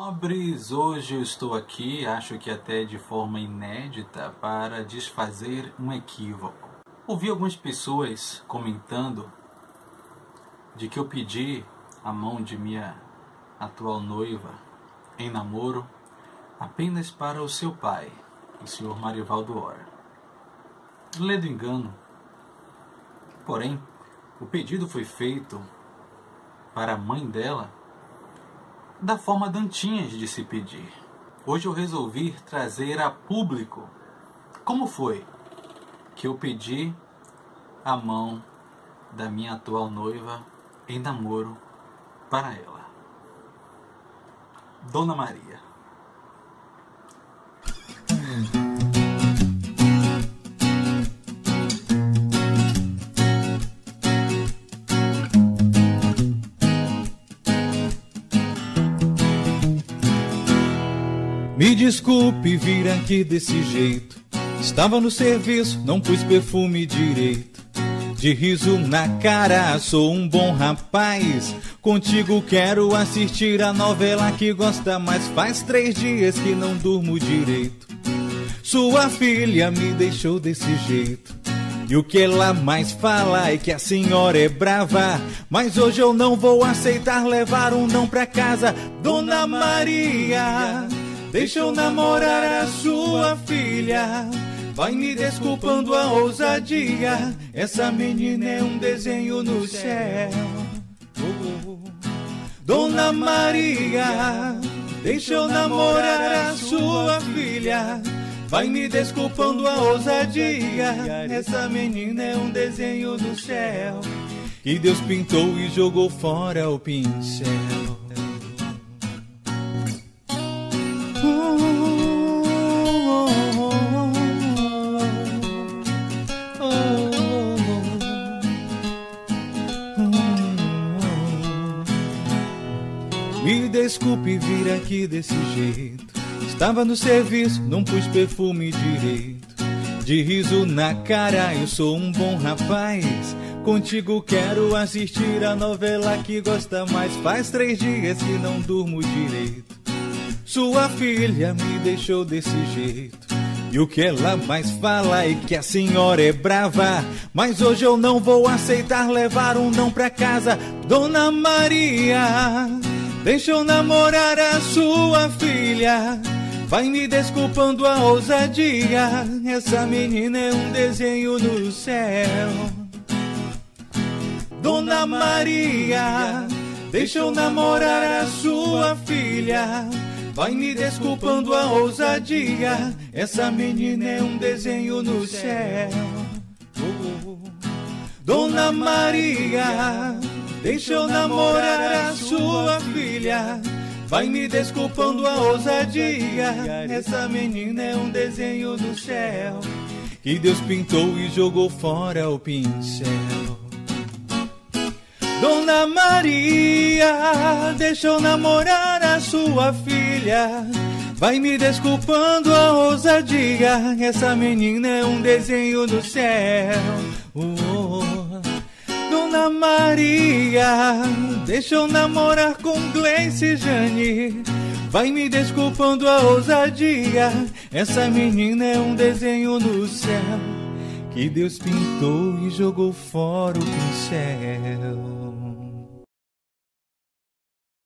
Nobres, hoje eu estou aqui, acho que até de forma inédita, para desfazer um equívoco. Ouvi algumas pessoas comentando de que eu pedi a mão de minha atual noiva em namoro apenas para o seu pai, o senhor Marivaldo Ora. Ledo engano. Porém, o pedido foi feito para a mãe dela da forma dantinhas de se pedir. Hoje eu resolvi trazer a público como foi que eu pedi a mão da minha atual noiva em namoro para ela. Dona Maria. Me desculpe vir aqui desse jeito. Estava no serviço, não pus perfume direito. De riso na cara, sou um bom rapaz. Contigo quero assistir a novela que gosta, mas faz três dias que não durmo direito. Sua filha me deixou desse jeito. E o que ela mais fala é que a senhora é brava. Mas hoje eu não vou aceitar levar um não pra casa, Dona Maria. Deixa eu namorar a sua filha. Vai me desculpando a ousadia. Essa menina é um desenho no céu. Dona Maria, deixa eu namorar a sua filha. Vai me desculpando a ousadia. Essa menina é um desenho do céu. Que Deus pintou e jogou fora o pincel. Desculpe vir aqui desse jeito. Estava no serviço, não pus perfume direito. De riso na cara, eu sou um bom rapaz. Contigo quero assistir a novela que gosta mais. Faz três dias que não durmo direito. Sua filha me deixou desse jeito. E o que ela mais fala é que a senhora é brava. Mas hoje eu não vou aceitar levar um não pra casa, Dona Maria. Deixa eu namorar a sua filha. Vai me desculpando a ousadia. Essa menina é um desenho no céu. Dona Maria, deixa eu namorar a sua filha. Vai me desculpando a ousadia. Essa menina é um desenho no céu. Dona Maria, deixa eu namorar a sua filha. Vai me desculpando a ousadia. Essa menina é um desenho do céu. Que Deus pintou e jogou fora o pincel. Dona Maria, deixa eu namorar a sua filha. Vai me desculpando a ousadia. Essa menina é um desenho do céu. Oh, Dona Maria, deixa eu namorar com Gleice Jane. Vai me desculpando a ousadia. Essa menina é um desenho no céu que Deus pintou e jogou fora o pincel.